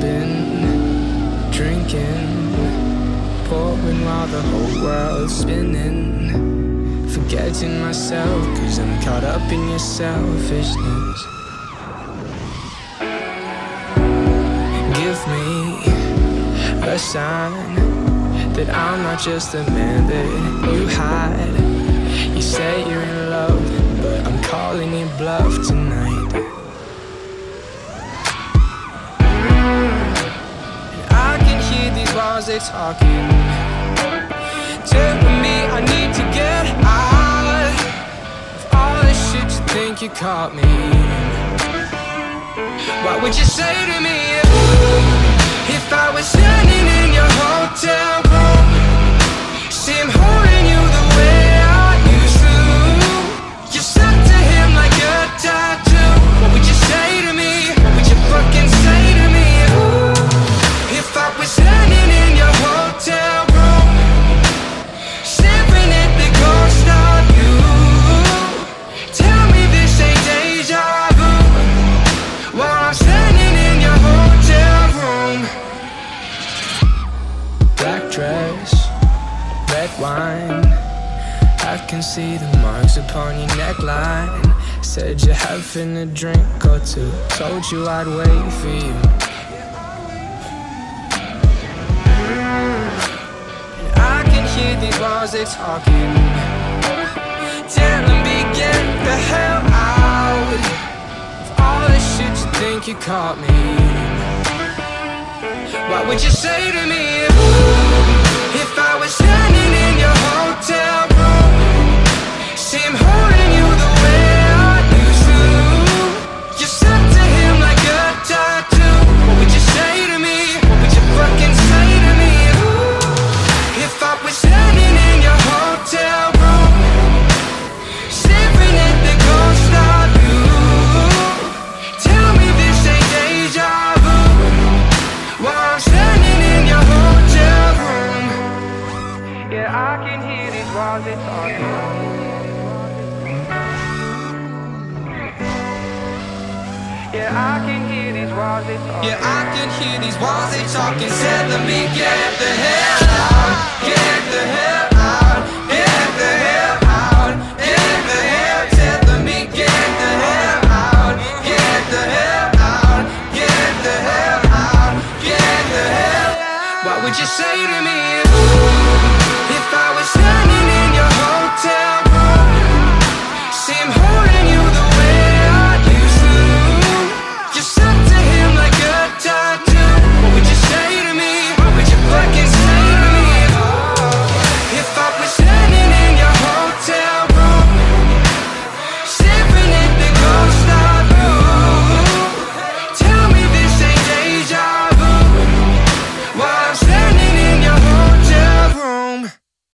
been drinking, pouring while the whole world's spinning. Forgetting myself, cause I'm caught up in your selfishness. Give me a sign that I'm not just the man that you hide. You say you're in love, but I'm calling it bluff tonight. These they're talking. Telling me I need to get out of all the shit you think you caught me. What would you say to me if, if I dress, red wine. I can see the marks upon your neckline. Said you're having a drink or two. Told you I'd wait for you. I can hear these walls, they talking. Telling me get the hell out. Of all the shit you think you caught me. What would you say to me if, if I was standing Yeah, I can hear these walls they talking. Yeah, I can hear these walls they talking. Telling me get the hell out Get the hell